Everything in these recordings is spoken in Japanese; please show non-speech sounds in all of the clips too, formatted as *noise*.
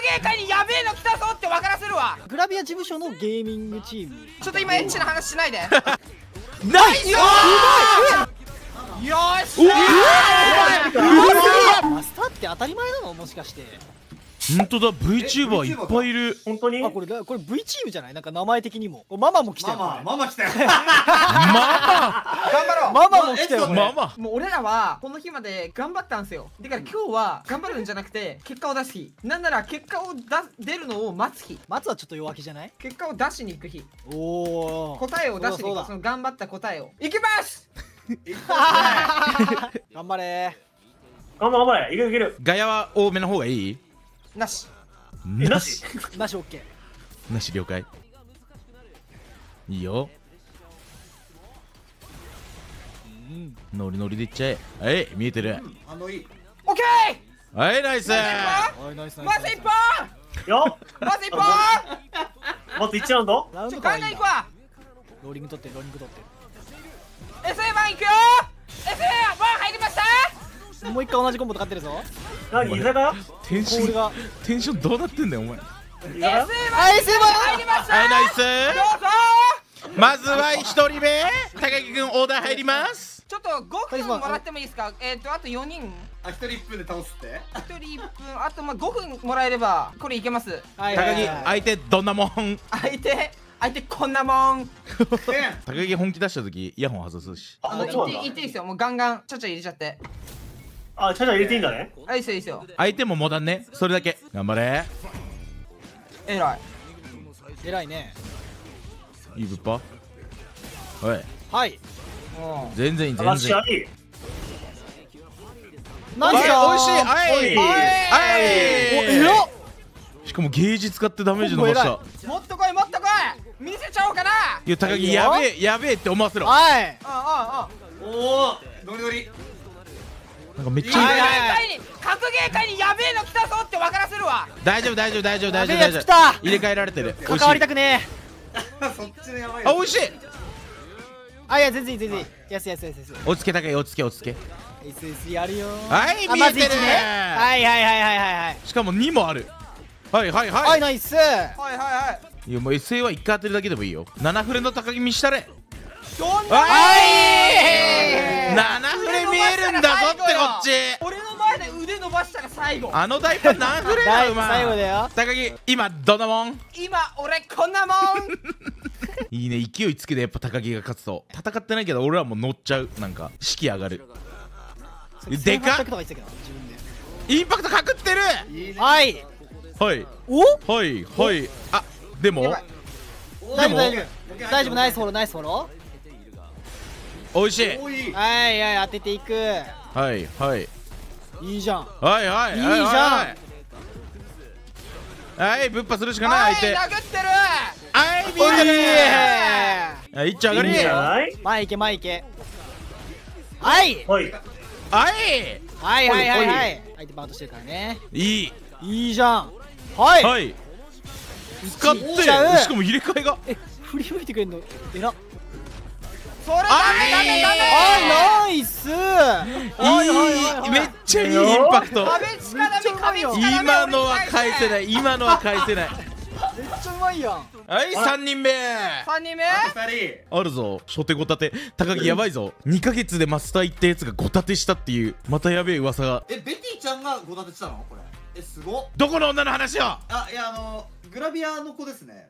芸会にやべえの来たぞって分からせるわ。グラビア事務所のゲーミングチーム。ちょっと今エッチな話しないで。ナイスよーしよー！しマスターって当たり前なの？もしかして本当だ VTuber いっぱいいる。本当に？あこれこれ V チームじゃない？なんか名前的にも。おママも来たよ。ママママ来たよ。*laughs* マ頑張ろう。ママも来たよ。えマママ。もう俺らはこの日まで頑張ったんですよ。だから今日は頑張るんじゃなくて結果を出す日。なんなら結果を出出るのを待つ日。松はちょっと弱気じゃない？結果を出しに行く日。おお答えを出しに行くその頑張った答えを。いきます！*laughs* 頑張れ。頑張れ頑張れ。いけるいける。ガヤは多めの方がいい？なし。えなし？なし。オッケーなし了解。いいよ。うん。ノリノリでいっちゃえ。はい見えてる。あのいい。オッケーはいナイスまず一本。よまず一本。まず1ラウンドちょラウンドガンガン行くわローリング取ってローリング取って。SA1 行くよ。SA1 入りましたもう一回同じコンボと勝ってるぞ。何居酒屋テンションが。テンションどうなってんだよお前。は居酒屋 SA1 はい SA1 入りましたいナイどうぞ。スまずは一人目。高木くんオーダー入ります。ちょっと5分もらってもいいですか？えっ、とあと4人。あ一人一分で倒すって？1人1分あとまあ5分もらえればこれいけます。はい高木はい。はい相手どんなもん？相手相手こんなもん。高木本気出した時イヤホン外すし。あのあそうなんだ。言って言っていいですよ。もうガンガンちゃちゃ入れちゃってあチャチャ入れていいんだね。あいいですよいいですよ。相手もモダンね。それだけ。頑張れ。えらい。偉いね。いいぶっぱ？はい。はい。うん。全然いい全然いい。ナイスはい美味しい。はい。おい。はい。お偉っしかもゲージ使ってダメージ伸ばしたもっと来いもっと来い。見せちゃおうかな。いや高木やべえやべえって思わせろ。はい。ああおおノリノリなんかめっちゃゲー会に格ゲー会にやべえの来たぞって分からせるわ。大丈夫大丈夫大丈夫大丈夫やべえ大丈夫。やつ来た。入れ替えられてる。関わりたくねそっちのやばいあ美味しい。えあいや全然いい全然いい。やすやすやすやす落ち着け高木落ち着け。落ち着け SS やるよ。はい見えてる。1ね。はいはいはいはいはいはい。しかも2もある。はいはいははい。いナイスはいはいはいいやもう SA は1回当てるだけでもいいよ7フレの高木見したれどんなはい。7フレ見えるんだぞってこっち。俺の前で腕伸ばしたら最後。あの大パン何フレだよ最後だよ。高木今どんなもん？今俺こんなもん。*laughs* いいね勢いつけてやっぱ高木が勝つと。戦ってないけど俺らも乗っちゃう。なんか士気上がる。でかっ。1800とか言ってたけど自分で。インパクトかくってる。はい。はい。お？はいはい。あでも？やばい。大丈夫大で丈夫。大丈夫ナイスフォローナイスフォロ美味しい。はいはい当てていく。はいはい。いいじゃん。はいはいいい。じゃん。はいはいぶっぱするしかはいない相手。殴ってる。はい見おいえてるはい一丁上がり。前行け前行けはい。はい。はい。はいはいはいはい。相手バウントしてるからね。いい。いいじゃん。はい。はい。使って。しかも入れ替えが。え振り向いてくれんの？えらっそれダメダメダメはいナイスいいめっちゃいいインパクト今のは返せない今のは返せないめっちゃうまいやんはい3人目3人目あるぞ初手ごたて高木やばいぞ2ヶ月でマスター行ったやつがごたてしたっていうまたやべえ噂がえベティちゃんがご立てしたのこれえすごどこの女の話よあいやあのグラビアの子ですね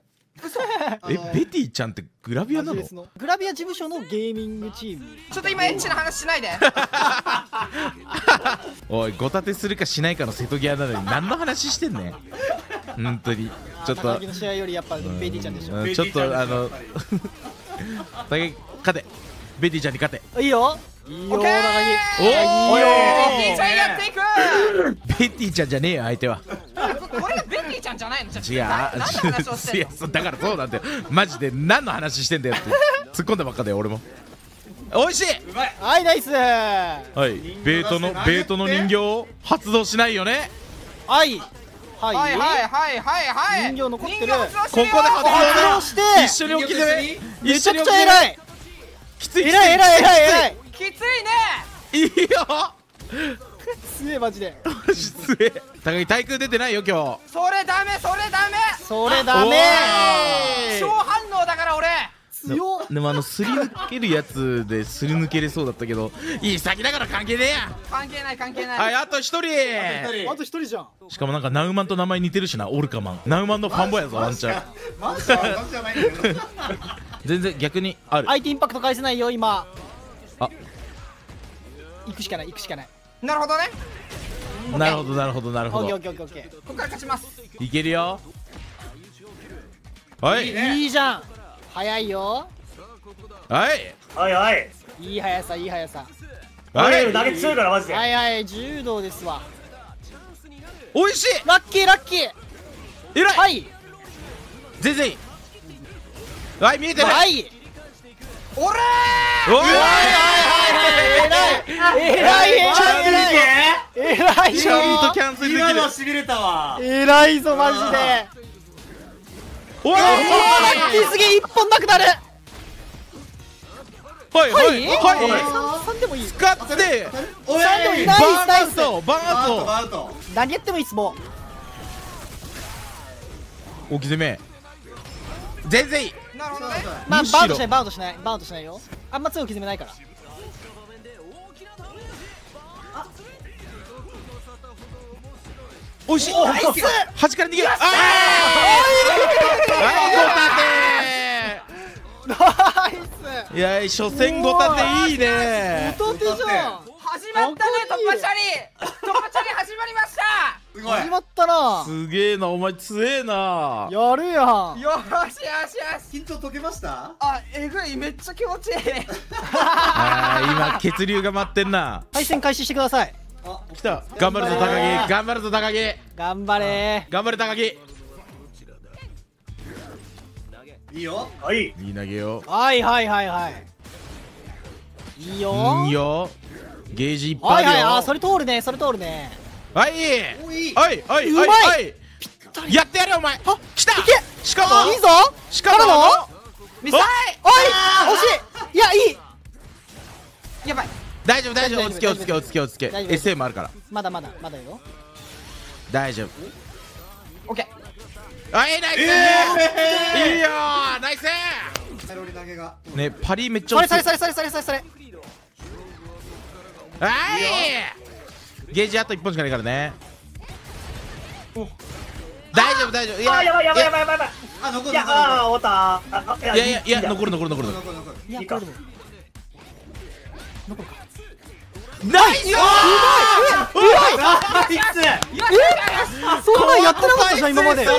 えベティちゃんってグラビアなの？グラビア事務所のゲーミングチーム。ちょっと今エッチな話しないで。*laughs* おいごたてするかしないかの瀬戸際なのに何の話してんねん？本当に。ちょっと高木の試合よりやっぱベイティちゃんでしょ。うんちょっとあの高木勝て。ベティちゃんに勝て。いいよ。いいよオッケー！おおいいよベティちゃんやっていく！ベティちゃんじゃねえよ相手はちゃんじゃないの？違うな何の話をしていんの？やそうだからそうなんだよマジで何の話してんだよって突っ込んだばっかだよ俺も。美味しい！うまいはいナイス！ははいベートのベートの人形発動しないよね？いはい。はいはいはいはいはい。人形残ってる。人形発動してる。よここで発動して。一緒に起きてねめちゃくちゃ偉い。きつい偉い偉い偉い。偉いきついね。いいよ強えマジで。マジ強え高木対空出てないよ今日。それダメそれダメ。それダメ。超反応だから俺。強っ。でもあのすり抜けるやつですり抜けれそうだったけど。いい先だから関係ねえや。関係ない関係ない。はいあと一人。あと一人。じゃん。しかもなんかナウマンと名前似てるしなオルカマン。ナウマンのファンボやぞワンチャン。マじゃないんだけど。全然逆にある。相手インパクト返せないよ今。あ。行くしかない行くしかないなるほどね。なるほどなるほどなるオほど。ッケーオッケーオッケーオッケここから勝ちます。いけるよ。はい。いいーいいじゃん早いよ。はい。はいはい。いい速さいい速さ。はい。投げ強いからマジで。はいはい柔道ですわ。おいしい。ラッキーラッキー。えらい。はい。全然いい。はい見えてる。はい俺！おい偉い偉い偉いマジで偉いちゃんとキャンセルできる今のしびれたわ偉いぞマジでおいおーラッキーすげえ一本なくなるはいはいはい三でもいい使って三でもいいバナイスナイスーンアウトバーンアウト何やってもいいっすもト置き攻め全然いいなるほどね。うまあバウンドしないバウンドしないバウンドしないよ。あんま強く決めないから。おいしい。端から逃げる。あー。ナイはいごたていや初戦ごたていいね。ス。ホタテじゃん。始まったね突破チャリ。突破チャリ始まりましたすごい。始まったな。すげえなお前強えな。やるやん。よしよしよし。緊張解けました？あえぐいめっちゃ気持ちいい。あー今血流が待ってんな。対戦開始してください。あ来た。頑張るぞ高木。頑張るぞ高木。頑張れ。頑張れ高木。いいよ。はい。いい投げよ。はいはいはいはい。いいよ。いいよ。ゲージいっぱはいいはいあるよあそれ通るねそれ通るねはい。おいいはいはいうまい。はい。はいやってやれお前。あ来た。いけ。しかもいいぞ。しかもミスおいおい惜しい。いやいい。やばい。大丈夫大丈夫。おつけおつけおつけおつけ。大丈夫 SA もあるから。まだまだまだよ。大丈夫。オッケはいナイス。いいよー。ナイス。ねパリめっちゃ落ちてそれそれそれそれそれそれ。はいゲージあと1本しかないからね。大丈夫大丈夫。いあやばいやばいや。ばいいやばいやばい。あ残るいやあー終わった。ああやいやいやいやい残る残る残る。残る残る。いや残るか。ナイス！ナイス！えそんなんやってなかったじゃん今まで。ス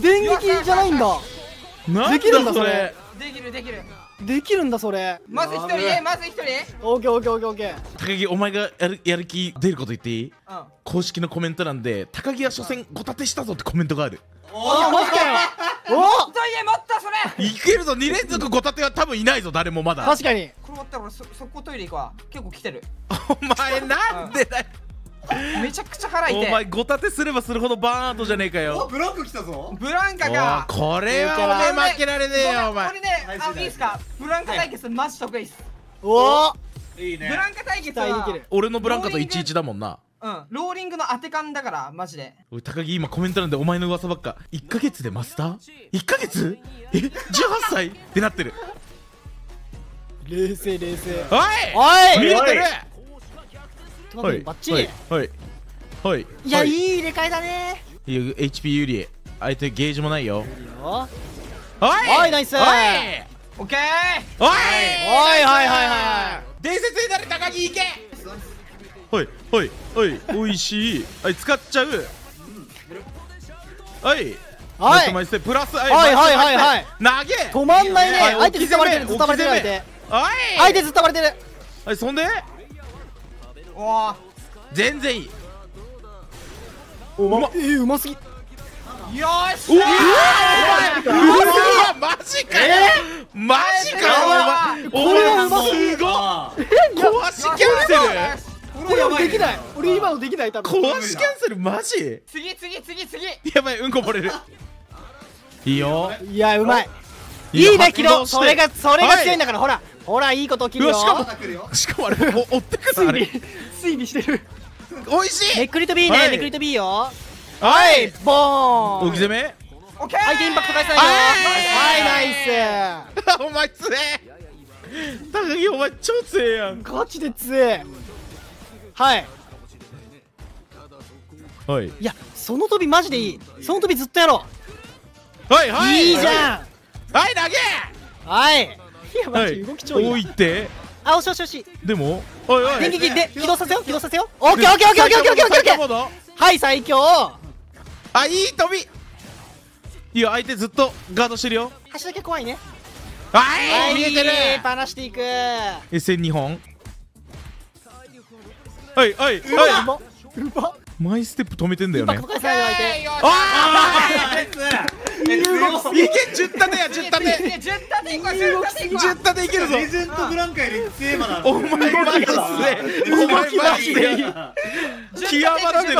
電撃じゃないんだ。できるんだそれ。できるできるできるんだそれ。まず一人やべえ。まず一人オーケーオーケーオーケーオーケー。高木お前がやるやる気出ること言っていい？うん。公式のコメント欄で高木は初戦ごたてしたぞってコメントがある。あマジかよおといえもっとそれ。いけるぞ2連続ごたては多分いないぞ誰もまだ。確かに。これ終わったら俺そ速攻トイレ行くわ。結構来てる。お前なんでだよ *laughs* めちゃくちゃ腹痛お前いごたてすればするほどバーンアウトじゃねえかおよブランク来たぞ。ブランカがこれはお前負けられねえよお前。俺ねあいいですか？ブランカ対決マジ得意っす。おおいいね。ブランカ対決は俺のブランカと11だもんな。うん。ローリングの当て感だからマジで。おい高木今コメント欄でお前の噂ばっか。1ヶ月でマスター ?1 ヶ月？え18歳？ってなってる。冷静冷静。おい！おい！見えてるちょっと待ってバッチリ。はい。はい。い。やはい。いい入れ替えだね。いや HP 有利。相手ゲージもないよ。いいよ。おい。はいナイス。おい。オッケーおい。はいはいはいは伝説になる高木いけ。はい。はい。はい。おいしい。はい使っちゃう。はい。はい。マイストマイストプラスはいはいはいはいはい。投げ。止まんないね。はい。相手ずっとばれてるずっとばれてる相手。相手ずっとばれてる。はいそんで？おお全然いい。おまえーうますぎ。よーし。うわー。うわマジかよ。マジかよ。これはうますすごっあ壊しキャンセル。これはできない。俺今のできない多分。壊しキャンセルマジ？次次次次。やばいうんこ漏れる。いいよ。いやうまい。いいねキロ発動して。それがそれが強いんだからほらほらいいこと起きるよ。うわしかもまた来るよしかもあれお追ってくる。あれ推理してる。おいしい。めくりと B ね、はい。めくりと B よ。ははいいボーン。置き攻め。オッケー相手インパクト返さないよ。はい。はいナイお前強え。高木お前超強えやん。スガチで強え。はい。はい。いやその飛びマジでいい。その飛びずっとやろう、はいはい。い、いじゃん。はい投げ。はいいや、マジ動き超いい。置いて。あ、おしおしおし。でも、おいおい。電撃で起動させよ、起動させよ。オッケーオッケーオッケーオッケーオッケーオッケーオッケー。はい、最強。あ、いい飛び。いや、相手ずっとガードしてるよ。橋だけ怖いね。はい、見えてる。離していく。え、千二本。はい、はい、はい。うま。うま。マイステップ止めてんだよね。あナイス。ーいけ10立てや10立ていや10立ていこう10立ていこう。10立ていけるぞ。レジェンドグラン界で強えマだお前マジでお前マジで極まってる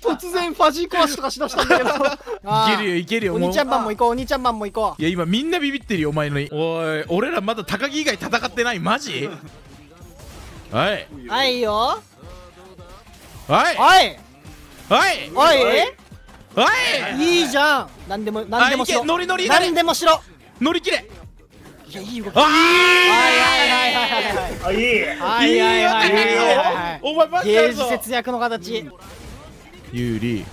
突然ファジー壊しとかしだしたんだけど。*laughs* いけるよいけるよお兄ちゃんマンも行こうお兄ちゃんマンも行こう。いや今みんなビビってるよお前の。におい俺らまだ高木以外戦ってないマジ？はいはいいいよはい。はい。はい。はい。い。い。じゃん。何でも何でもしろ。ノリノリ何でもしろ。乗り切れ。いやいい動き。あはいはいはいはいはい。あいい。はいはいはいはいはいはい。お前マジゲージだぞ節約の形。有利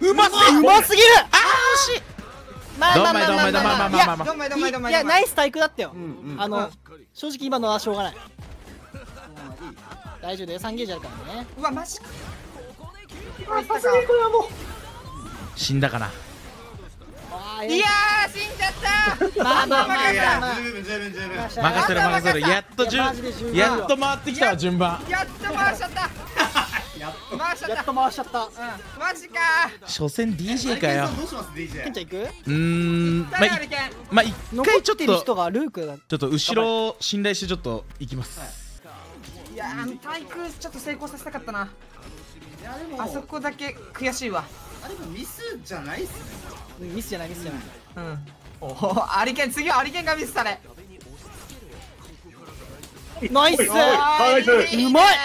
うますうますぎる。あー。惜しい。まあまあまあまあまあまあまあまあまあいやナイス対空だったよ。うんうん。あの正直今のはしょうがない大丈夫だよ。3ゲージあるからね。うわマジか。死んだかな。あーいやー死んじゃった。まあまあまあいまあ。まあや十分十分十分。任せる任せるやっと順やっと回ってきたわ順番。やっと回しちゃった。*laughs* やっと。回しちゃっやったと回しちゃった。うん。マジか所詮 DJ かよ。どうします？DJ ケンちゃん行く？うーんまあまあ一残回ちょっとってる人がルークだ。ちょっと後ろを信頼してちょっと行きます。いやー対空ちょっと成功させたかったな。いやでもあそこだけ悔しいわ。あでもミスじゃないっすね。うんミスじゃないミスじゃない。うん。おおアリケン次はアリケンがミスされ。ナイス。ナイス。いいうまい。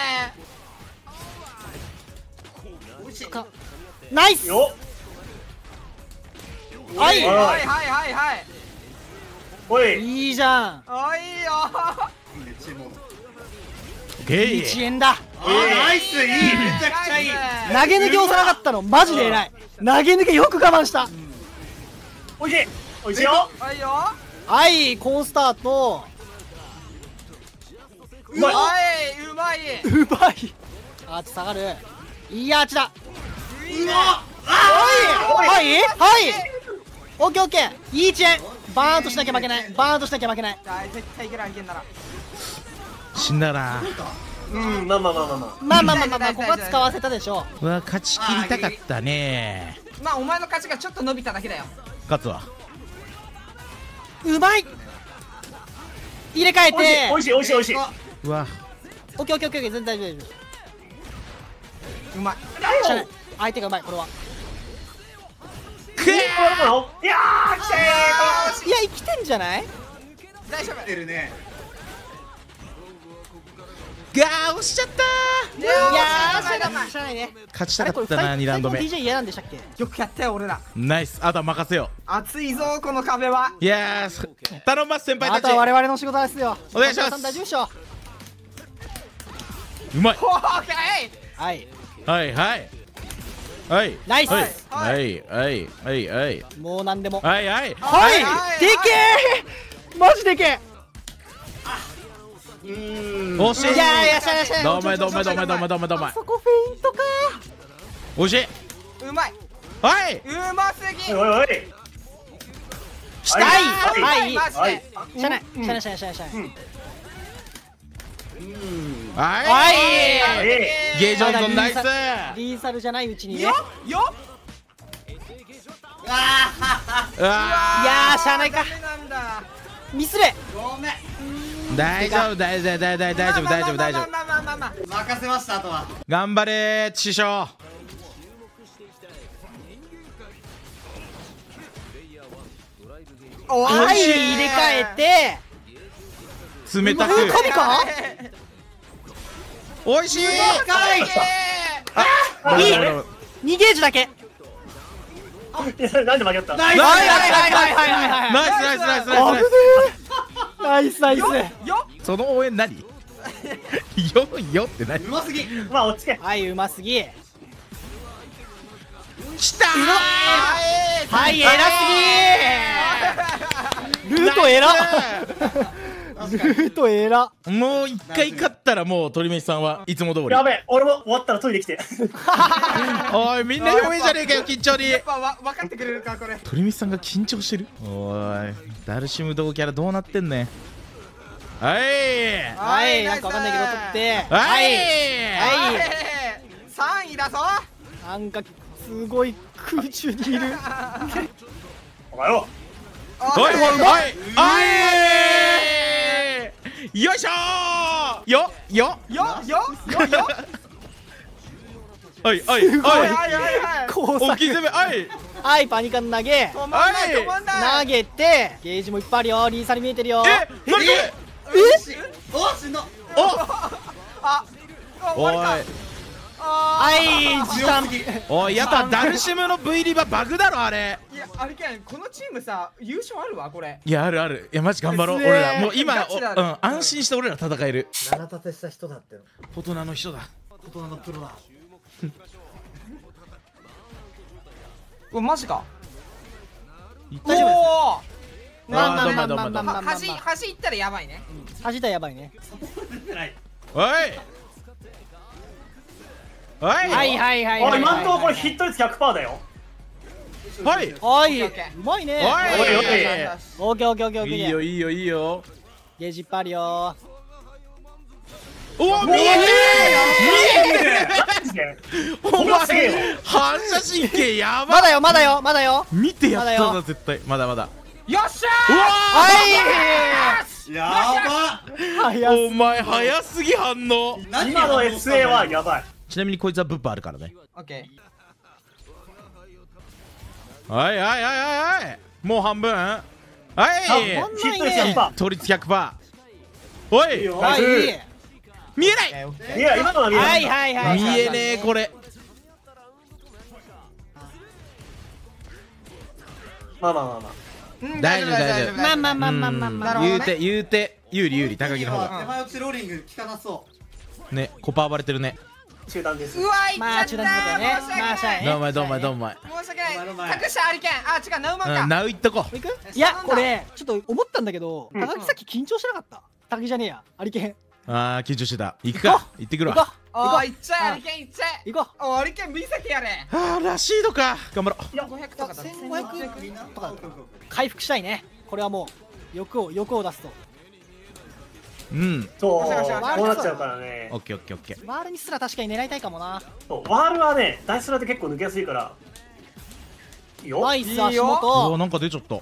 ナイス。よはい。はいはいはいはい。おい。いいじゃん。おいいよ1円だ。あーナイス。いい。めちゃくちゃいい。投げ抜け押さなかったの。マジで偉い。投げ抜けよく我慢した。おいしいおいしいよ。おいよ。はい好スタート。うまい。うまい。うまい。アーチ下がる。いいアーチだ。いいねはい。はいはい。オッケーオッケー。いい遅延バーンとしなきゃ負けない。バーンとしなきゃ負けない。あ絶対いけるアリケンな。ら死んだなうんまあまあまあまあまあ。まあまあまあまあここは使わせたでしょう。わ勝ち切りたかったね。まあお前の勝ちがちょっと伸びただけだよ。勝つわ。うまい。入れ替えて。おいしいおいしいおいしい。うわ。オッケーオッケーオッケー全然大丈夫。大丈うまい。相手がうまいこれは。くえいやー来たよいや生きてんじゃない？大丈夫。てるねガー押しちゃったいいやーーしゃあないしゃあないね勝ちたかったな2ラウンド目 DJ 嫌なんでしたっけ？よくやったよ俺ら。ナイス。あとは任せよ熱いぞこの壁は。いやーそ頼みます先輩あたち。とは我々の仕事ですよ。お願いします。大丈夫でしょ。うまい。はい。はいはい。はい。ナイス。はい。はい。はいはい。はいもう何でも。はいはい。はいはいでけえマジでけえ惜しい。いやいやいしゃあないどうもどうもどうもどうもどうもどうもあそこフェイントか惜しいうまいはいうますぎおいおいきたはいははいはいしゃあないしゃあないしゃあないしゃあないしゃあないはいゲージョンソンナイスリーサルじゃないうちにねよようわいやーしゃあないかミスれごめんー大丈夫大丈夫大丈夫大丈夫大丈夫。大丈夫まあまあまあまあまあ任せましたあとは。頑張れ師匠。おはい。入れ替えて。冷たく。神か？おい。しい深いいい。2ゲージだけ。なんで負けったナイスはいはいはいはいはいはいナイスナイスナイスナイス。ナイナイスナイスよよスその応援何？*laughs* よよって何？うますぎ。まあ落ち着け。はいうますぎ。きたー！はい偉すぎ *laughs* ルート偉ルート偉もう一回勝ったらもう鳥飯さんはいつも通り。やべえ俺も終わったらトイレ来て。*laughs* おいみんな弱いじゃねえかよ緊張にやっぱわ分かってくれるかこれ。鳥飯さんが緊張してる？おいダルシム同キャラどうなってんねん。はい。はいなんかわかんないけど取って。はい。はい。はい。3位だぞ。なんかすごい空中にいる。お前よはいはい。はいよいしょー！よよよよよよ！はいはいははいはいはい工い。大作きい。攻めはい。はいパニカン投げ。止まんないはい。止まんない。投げてゲージもいっぱいあるよ。リーサル見えてるよ。え何これおしんどお。ああ終おいわりか。あはい時短おいやっぱダルシムの V リババグだろあれ。ーいやあれけんこのチームさ優勝あるわこれ。いやあるある。いやマジ頑張ろう。俺らもう今うん安心して俺ら戦える。七立てした人だって大人の人だ。大人のプロだ。*laughs* うわマジか。大丈夫おおまあまあどんままあまあどんまどんままあまあまあ端端行ったらやばいね走ったらやばいね出てないおいおいはい。はいはいはいおはいい今んとここれヒット率100%だよ。はい。はい。うまいね。おい。オッケーオッケーオッケーオッケーオッケー。いいよいいよいいよ。ゲージいっぱいあるよおお見えてる。お前こんなすげえよ。反射神経やばまだよまだよまだよ。見てやったまだな絶対。まだまだ。よっしうわはやば。い早ーお前早すぎ反応。何今の SA はやばいちなみにこいつはブッパあるからね。オッケはいはいはいはいはい。もう半分。はい。ヒット率100%倒率100%おい。いい見えない。ーいや今のは見えなはいいはいはい。見えねえこれ。まあまあまあまあ。うん大丈夫大丈夫まあまあまあまあまあまあ言うて言うて。有利有利。高木の方が。手前落ちローリング効かなそねコパ暴れてるね中断です。うわいっちゃった。まあしゃあねどうもいどうもいどうもい。申し訳ない。隠したハリケーンあ違うナウマンか。うんナウいっとこ。行く？いやこれちょっと思ったんだけどうん。高木さっき緊張してなかった？高木じゃねえや。アリケン。あー緊張してた。行くか。行ってくる行こわう行こあーいっちゃえハリケーンいっちゃえ。う行こおハリケーン見せてやれ。あーラシードか。頑張ろう。500とかだ1500うみんなとか回復したいね。これはもう欲を欲を出すとうん。そう。こうなっちゃうからね。オッケーオッケーオッケー。ワールにすら確かに狙いたいかもな。そう。ワールはねダイスラって結構抜けやすいから。いいよナイス足いいようわ元なんか出ちゃった。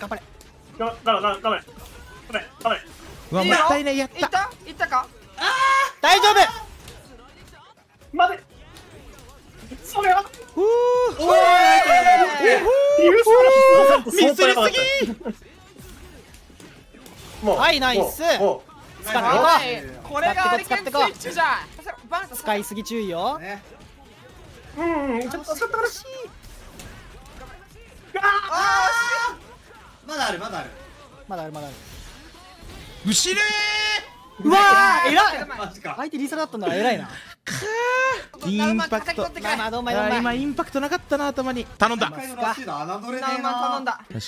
頑張れ。がががが頑張れ。頑張れ。頑張れ。うわもったいないやっいった？たいったか？大丈夫！待て。それは？ふうおー！ユー！スからミスりすぎ！もうはいナイス。も使っていこはい。うこれがハリケーンスイッチじゃん。バン使いすぎ注意よ。ね。ううんちょっとちょっと嬉しい。あまだあるまだある。まだあるまだある。後れうわー偉い。マジか。相手リーサルだったんなら偉いな。ー。インパクト。今インパクトなかったな頭に。頼んだ。確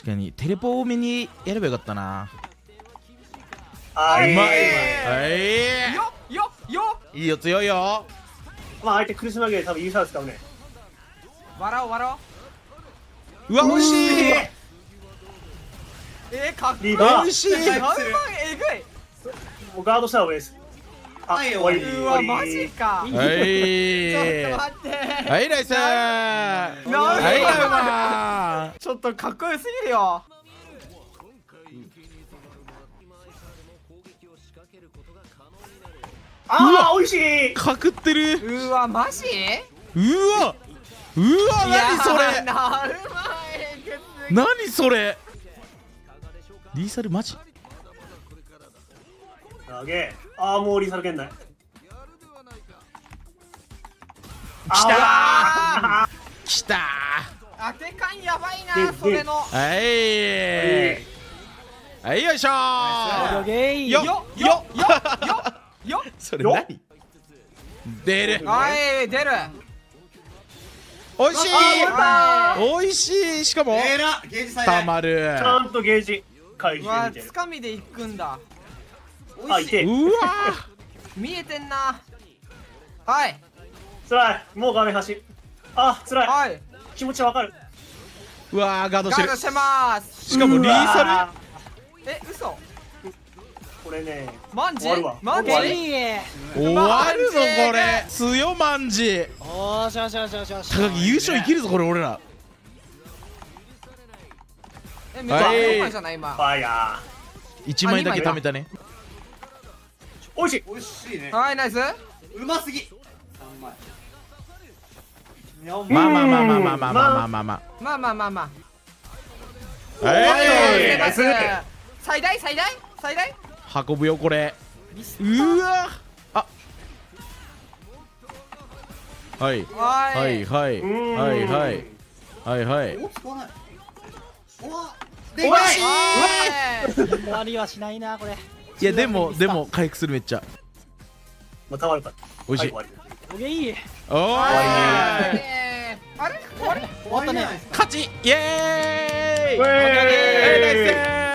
かに。テレポ多めにやればよかったなあーうまいえよよよ。いいよ強いよ。ーまあ相手苦し紛れで多分ユーサー使うね。笑おう笑おう。うわ美味しい。えー、かっこいい。リーバー。美味しい。ナウマンえぐい。もうガードした方がいいです。あはい終わり。うわマジか。はい。ちょっと待って。はいナイスナはウマンいちょっとかっこよすぎるよあー美味しい。かくってる。うわマジ？うわ。うわ何それいやーナウマンえぐすぎ何それ。リーサルマジ？投げああもうリーサル圏内。きた。きた。当て感やばいでなそれの。ーはい。はいよいしょよよ。よよよそれ何？出る。はい出る。おいしい。はおいしい。しかもえらゲージ最大。たまる。ーちゃんとゲージ回避してみつかみで行くんだ。あい。て。うわ見えてんな。はい。つらい。もう画面端。あつらい。はい。気持ちわかる。ーうわーガードしてる。ガードしてます。しかもリーサうわえ嘘これねマンジ？終わるわ。マンジ？終わる。ぞこれ。強まんじおーしよしよしよしよし高木優勝いけるぞこれ俺ら。えめっちゃはい。4枚じゃない今。ファイヤ1枚だけ貯めたね。ーおいしい。美味しいね。はいナイス。うますぎ。3枚。4まあ枚まあまあまあまあまあまあまあまあままあまあまあまあ。あはい。出ます。ナイ最大最大最大？運ぶよこれ。うわ。あ。はい。はい。はいはい。はいはい。はいおい。悪い。はしないなこれ。いやでもでも回復するめっちゃ。また悪かった。おいしい。おげい。いおー。いあれ？終わったね勝ち。イエーイ。イエーイ。ナイ